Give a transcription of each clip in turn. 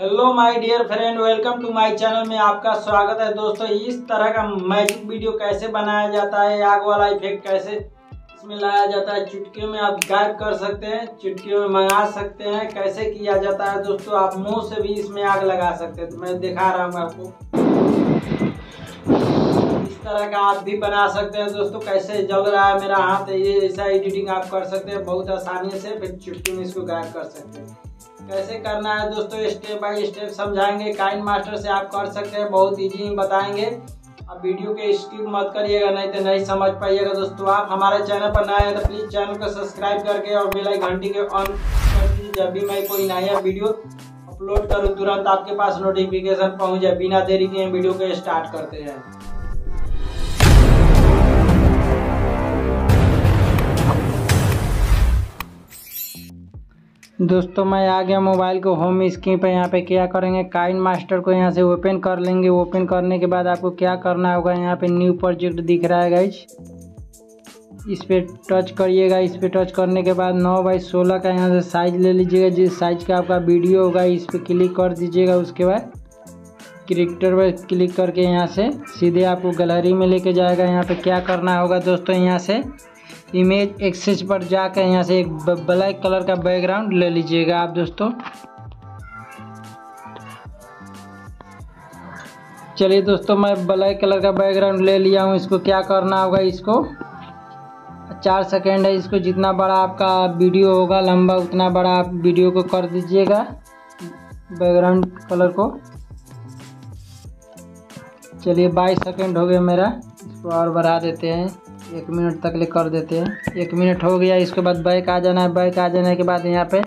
Hello my dear friend welcome to my channel में आपका स्वागत है दोस्तों। इस तरह का मैजिक वीडियो कैसे बनाया जाता है? आग वाला इफ़ेक्ट कैसे इसमें लाया जाता है? चुटकी में आप गायब कर सकते हैं चुटकी में मंगा सकते हैं। कैसे किया जाता है दोस्तों? आप मुँह से भी इसमें आग लगा सकते हैं। तो मैं दिखा रहा हूँ आपको। तरह का आप भी बना सकते हैं। दोस्तों, कैसे जल रहा है मेरा हाथ, ये ऐसा एडिटिंग आप कर सकते हैं बहुत आसानी से फिर चुटकी में इसको गायब कर सकते हैं। कैसे करना है दोस्तों स्टेप बाय स्टेप समझाएँगे। काइन मास्टर से आप कर सकते हैं, बहुत इजी बताएँगे। अब वीडियो के स्किप मत करिएगा, नहीं तो नहीं समझ पाइएगा दोस्तों। आप हमारे चैनल पर नए हैं तो प्लीज़ चैनल को सब्सक्राइब करके और बेल घंटी के ऑन कर दीजिए जब भी मैं कोई नया वीडियो अपलोड करूँ, तुरंत आपके पास नोटिफिकेशन पहुँच जाए बिना देरी के वीडियो को स्टार्ट करते हैं। दोस्तों, मैं आ गया मोबाइल को होम स्क्रीन पर। यहाँ पे क्या करेंगे? काइन मास्टर को यहाँ से ओपन कर लेंगे। ओपन करने के बाद आपको क्या करना होगा? यहाँ पे न्यू प्रोजेक्ट दिख रहा है गाइज़ इस पर टच करिएगा। इस पर टच करने के बाद नौ बाई सोलह का यहाँ से साइज़ ले लीजिएगा। जिस साइज़ का आपका वीडियो होगा, इस पर क्लिक कर दीजिएगा। उसके बाद क्रिकेटर पर क्लिक करके यहाँ से सीधे आपको गैलरी में लेके जाएगा। यहाँ पे क्या करना होगा दोस्तों? यहाँ से इमेज एक्सेस पर जाकर यहाँ से एक ब्लैक कलर का बैकग्राउंड ले लीजिएगा आप दोस्तों। चलिए दोस्तों, मैं ब्लैक कलर का बैकग्राउंड ले लिया हूँ। इसको क्या करना होगा इसको? चार सेकेंड है इसको, जितना बड़ा आपका वीडियो होगा, लंबा उतना बड़ा आप वीडियो को कर दीजिएगा बैकग्राउंड कलर को। चलिए बाईस सेकेंड हो गया मेरा, इसको और बढ़ा देते हैं। एक मिनट तक ले कर देते हैं एक मिनट हो गया इसके बाद बैक आ जाना है बैक आ जाने के बाद यहाँ पे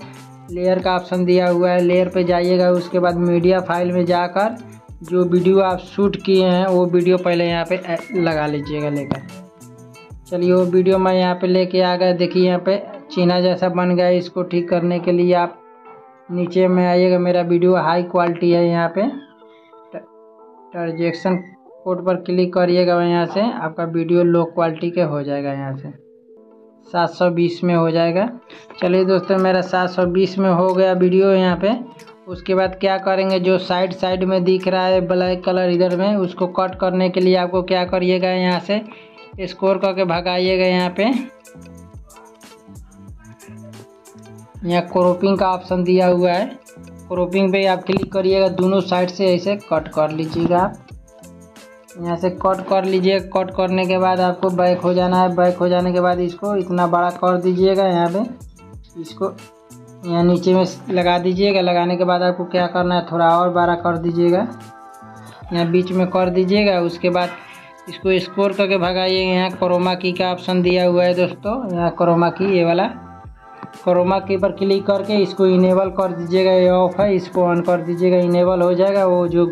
लेयर का ऑप्शन दिया हुआ है लेयर पे जाइएगा उसके बाद मीडिया फ़ाइल में जाकर जो वीडियो आप शूट किए हैं वो वीडियो पहले यहाँ पे लगा लीजिएगा लेकर चलिए वो वीडियो मैं यहाँ पे लेके आ गया देखिए यहाँ पे चीना जैसा बन गया इसको ठीक करने के लिए आप नीचे में आइएगा मेरा वीडियो हाई क्वालिटी है यहाँ पे ट्रांजेक्शन कोड पर क्लिक करिएगा यहाँ से, आपका वीडियो लो क्वालिटी के हो जाएगा यहाँ से। 720 में हो जाएगा। चलिए दोस्तों, मेरा 720 में हो गया वीडियो यहाँ पे। उसके बाद क्या करेंगे, जो साइड साइड में दिख रहा है ब्लैक कलर इधर में, उसको कट करने के लिए आपको क्या करिएगा यहाँ से, स्कोर करके भगाइएगा यहाँ पे। यहाँ क्रोपिंग का ऑप्शन दिया हुआ है। क्रोपिंग पे आप क्लिक करिएगा, दोनों साइड से ऐसे कट कर लीजिएगा आप। यहाँ से कट कर लीजिए। कट करने के बाद आपको बैक हो जाना है। बैक हो जाने के बाद इसको इतना बड़ा कर दीजिएगा यहाँ पे। इसको यहाँ नीचे में लगा दीजिएगा। लगाने के बाद आपको क्या करना है? थोड़ा और बड़ा कर दीजिएगा। यहाँ बीच में कर दीजिएगा। उसके बाद इसको स्कोर करके भगाइएगा यहाँ क्रोमा की का ऑप्शन दिया हुआ है दोस्तों। यहाँ क्रोमा की ये वाला। क्रोमा की पर क्लिक करके इसको इनेबल कर दीजिएगा। ये ऑफ़ है। इसको ऑन कर दीजिएगा। इनेबल हो जाएगा। वो जो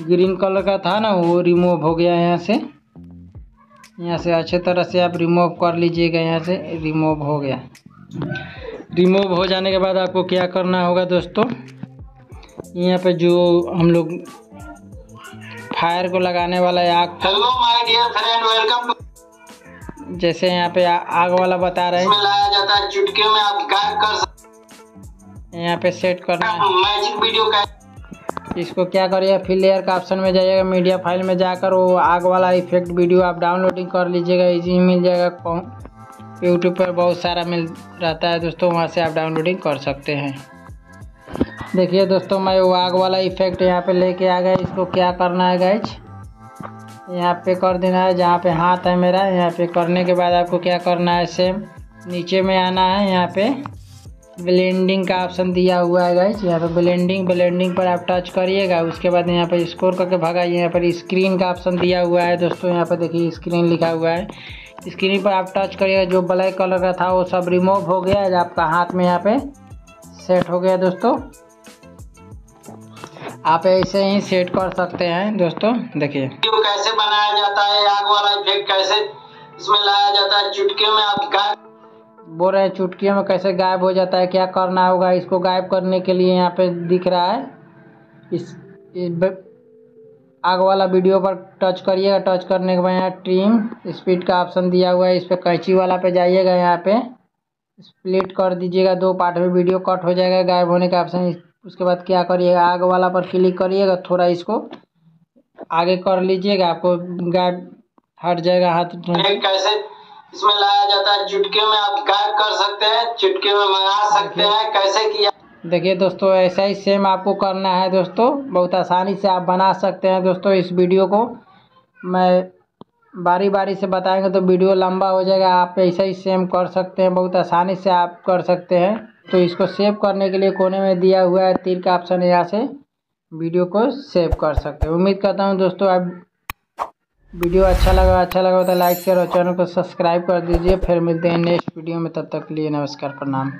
ग्रीन कलर का था ना वो रिमूव हो गया यहाँ से। यहाँ से अच्छे तरह से आप रिमूव कर लीजिएगा यहाँ से रिमूव हो गया। रिमूव हो जाने के बाद आपको क्या करना होगा दोस्तों? यहाँ पे जो हम लोग फायर को लगाने वाला है आग hello my dear friend welcome जैसे यहाँ पे आ, आग वाला बता रहे हैं। लाया जाता है चुटकियों में आप गायब कर यहाँ पे सेट करना है। मैजिक वीडियो का इसको क्या करिए फिर लेयर का ऑप्शन में जाइएगा मीडिया फ़ाइल में जाकर वो आग वाला इफ़ेक्ट वीडियो आप डाउनलोडिंग कर लीजिएगा इजी मिल जाएगा यूट्यूब पर बहुत सारा मिल रहता है दोस्तों, वहाँ से आप डाउनलोडिंग कर सकते हैं। देखिए दोस्तों, मैं वो आग वाला इफ़ेक्ट यहाँ पे लेके आ गया, इसको क्या करना है गाइज़ यहाँ पे कर देना है, जहाँ पे हाथ है मेरा, यहाँ पे करने के बाद आपको क्या करना है सेम नीचे में आना है, यहाँ पे। ब्लेंडिंग का ऑप्शन दिया हुआ है गाइस यहाँ पे ब्लेंडिंग ब्लेंडिंग पर आप टच करिएगा। उसके बाद यहाँ पे स्कोर करके भगाइए। यहाँ पर स्क्रीन का ऑप्शन दिया हुआ है, दोस्तों। यहाँ पे देखिए स्क्रीन लिखा हुआ है। स्क्रीन पर आप टच करिएगा। जो ब्लैक कलर का था, वो सब रिमूव हो गया। है आपका हाथ में यहाँ पे सेट हो गया, दोस्तों। आप ऐसे ही सेट कर सकते हैं, दोस्तों। देखिए। कैसे बनाया जाता है? आग वाला इफ़ेक्ट कैसे इसमें लाया जाता है? चुटकियों में आप बोल रहे हैं चुटकियों में कैसे गायब हो जाता है क्या करना होगा इसको गायब करने के लिए यहाँ पे दिख रहा है। इस, आग वाला वीडियो पर टच करिएगा टच करने के बाद यहाँ ट्रिम स्पीड का ऑप्शन दिया हुआ है इस पर कैंची वाला पे जाइएगा यहाँ पे। स्प्लिट कर दीजिएगा दो पार्ट में वीडियो कट हो जाएगा गायब होने का ऑप्शन। उसके बाद क्या करिएगा आग वाला पर क्लिक करिएगा थोड़ा इसको आगे कर लीजिएगा आपको गायब हट जाएगा हाथ। कैसे इसमें लाया जाता है चुटके में आप गायब कर सकते हैं, चुटके में मंगा सकते हैं, कैसे किया? देखिए दोस्तों, ऐसा ही सेम आपको करना है दोस्तों। बहुत आसानी से आप बना सकते हैं दोस्तों इस वीडियो को। मैं बारी बारी से बताएँगे तो वीडियो लंबा हो जाएगा, आप ऐसा ही सेम कर सकते हैं। बहुत आसानी से आप कर सकते हैं। तो इसको सेव करने के लिए कोने में दिया हुआ है तीर का ऑप्शन यहाँ से। वीडियो को सेव कर सकते हैं। उम्मीद करता हूँ दोस्तों, आप वीडियो अच्छा लगा अच्छा लगा तो लाइक शेयर और चैनल को सब्सक्राइब कर दीजिए। फिर मिलते हैं नेक्स्ट वीडियो में, तब तक के लिए नमस्कार, प्रणाम।